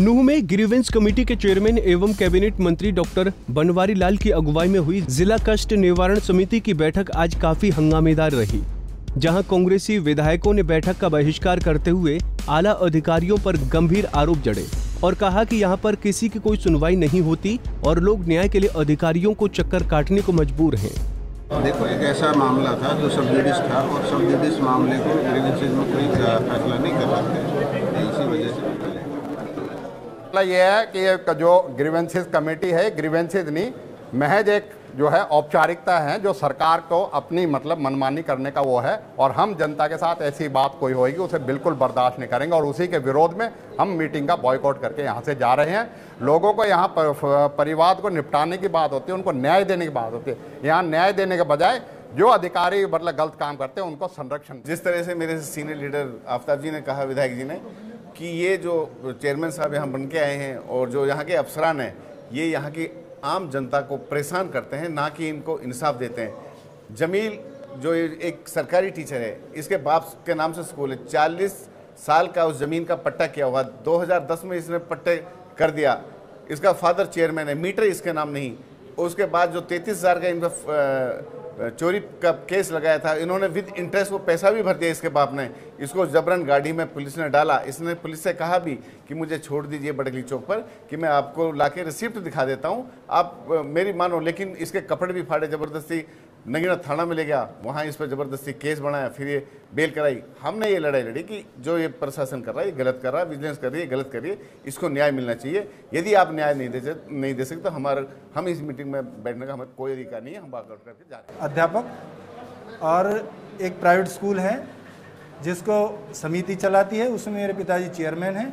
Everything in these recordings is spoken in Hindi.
नूह में ग्रीवेंस कमेटी के चेयरमैन एवं कैबिनेट मंत्री डॉक्टर बनवारी लाल की अगुवाई में हुई जिला कष्ट निवारण समिति की बैठक आज काफ़ी हंगामेदार रही, जहाँ कांग्रेसी विधायकों ने बैठक का बहिष्कार करते हुए आला अधिकारियों पर गंभीर आरोप जड़े और कहा कि यहाँ पर किसी की कोई सुनवाई नहीं होती और लोग न्याय के लिए अधिकारियों को चक्कर काटने को मजबूर हैं। देखो, एक ऐसा मामला था जो सब जुडिस था और सब जुडिस मामले को में कोई फैसला नहीं कर सकते। इसी वजह से। मामला ये है कि ये जो ग्रीवेंसेस कमेटी है ग्रीवेंसेज नहीं महज एक जो है औपचारिकता है जो सरकार को अपनी मतलब मनमानी करने का वो है और हम जनता के साथ ऐसी बात कोई होगी उसे बिल्कुल बर्दाश्त नहीं करेंगे और उसी के विरोध में हम मीटिंग का बॉयकॉट करके यहाँ से जा रहे हैं। लोगों को यहाँ पर, परिवाद को निपटाने की बात होती है उनको न्याय देने की बात होती है। यहाँ न्याय देने के बजाय जो अधिकारी मतलब गलत काम करते हैं उनको संरक्षण जिस तरह से मेरे सीनियर लीडर आफ्ताब जी ने कहा विधायक जी ने कि ये जो चेयरमैन साहब यहाँ बन के आए हैं और जो यहाँ के अफसरान हैं, ये यहाँ की आम जनता को परेशान करते हैं, ना कि इनको इंसाफ देते हैं। जमील जो एक सरकारी टीचर है, इसके बाप के नाम से स्कूल है। चालीस साल का उस ज़मीन का पट्टा किया हुआ 2010 में इसने पट्टे कर दिया। इसका फादर चेयरमैन है, मीटर इसके नाम नहीं। उसके बाद जो तैतीस हज़ार का इनका चोरी का केस लगाया था, इन्होंने विद इंटरेस्ट वो पैसा भी भर दिया इसके बाप ने। इसको जबरन गाड़ी में पुलिस ने डाला। इसने पुलिस से कहा भी कि मुझे छोड़ दीजिए बडगली चौक पर, कि मैं आपको लाके रिसिप्ट दिखा देता हूँ। आप मेरी मानो, लेकिन इसके कपड़े भी फाड़े ज़बरदस्ती। नगीना थाना में ले गया, वहाँ इस पर ज़बरदस्ती केस बनाया, फिर ये बेल कराई। हमने ये लड़ाई लड़ी कि जो ये प्रशासन कर रहा है, ये गलत कर रहा है, विजिलेंस कर रही है गलत कर रही है, इसको न्याय मिलना चाहिए। यदि आप न्याय नहीं दे नहीं दे सकते तो हमारे, हम इस मीटिंग में बैठने का हमें कोई अधिकार नहीं है, हम बात करके जा रहे अध्यापक, और एक प्राइवेट स्कूल है, जिसको समिति चलाती है, उसमें मेरे पिताजी चेयरमैन हैं,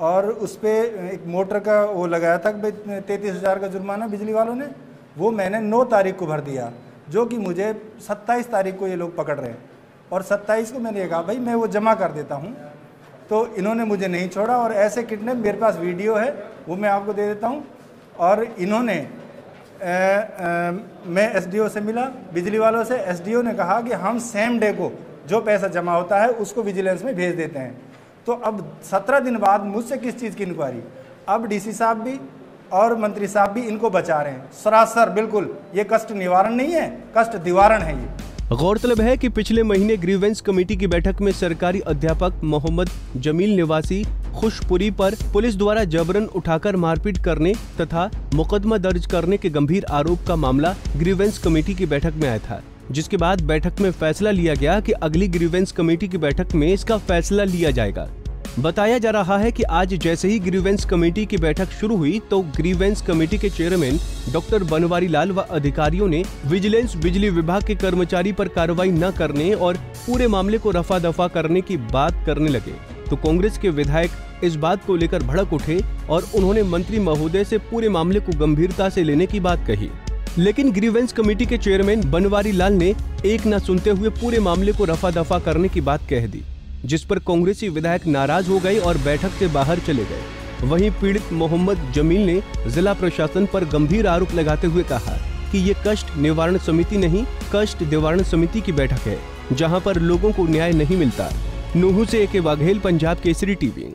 और उस पर एक मोटर का वो लगाया था तैंतीस हज़ार का जुर्माना बिजली वालों ने, वो मैंने नौ तारीख को भर दिया। जो कि मुझे 27 तारीख को ये लोग पकड़ रहे हैं। और 27 को मैंने कहा भाई मैं वो जमा कर देता हूँ। तो इन्होंने मुझे नहीं छोड़ा और ऐसे कितने मेरे पास वीडियो है वो मैं आपको दे देता हूँ। और इन्होंने आ, आ, मैं एसडीओ से मिला बिजली वालों से एसडीओ ने कहा कि हम सेम डे को जो पैसा जमा होता है उसको विजिलेंस में भेज देते हैं। तो अब सत्रह दिन बाद मुझसे किस चीज़ की इंक्वायरी अब डीसी साहब भी और मंत्री साहब भी इनको बचा रहे हैं। सरासर, बिल्कुल, ये कष्ट निवारण नहीं है, कष्ट निवारण है ये। गौरतलब है कि पिछले महीने ग्रीवेंस कमेटी की बैठक में सरकारी अध्यापक मोहम्मद जमील निवासी खुशपुरी पर पुलिस द्वारा जबरन उठाकर मारपीट करने तथा मुकदमा दर्ज करने के गंभीर आरोप का मामला ग्रीवेंस कमेटी की बैठक में आया था, जिसके बाद बैठक में फैसला लिया गया कि अगली ग्रीवेंस कमेटी की बैठक में इसका फैसला लिया जाएगा। बताया जा रहा है कि आज जैसे ही ग्रीवेंस कमेटी की बैठक शुरू हुई तो ग्रीवेंस कमेटी के चेयरमैन डॉक्टर बनवारी लाल व अधिकारियों ने विजिलेंस बिजली विभाग के कर्मचारी पर कार्रवाई न करने और पूरे मामले को रफा दफ़ा करने की बात करने लगे। तो कांग्रेस के विधायक इस बात को लेकर भड़क उठे और उन्होंने मंत्री महोदय से पूरे मामले को गंभीरता से लेने की बात कही। लेकिन ग्रीवेंस कमेटी के चेयरमैन बनवारी लाल ने एक न सुनते हुए पूरे मामले को रफा दफ़ा करने की बात कह दी। जिस पर कांग्रेसी विधायक नाराज़ हो गए और बैठक से बाहर चले गए। वहीं पीड़ित मोहम्मद जमील ने जिला प्रशासन पर गंभीर आरोप लगाते हुए कहा कि ये कष्ट निवारण समिति नहीं, कष्ट निवारण समिति की बैठक है, जहाँ पर लोगों को न्याय नहीं मिलता। नूहू से एक वाघेल पंजाब केसरी टीवी।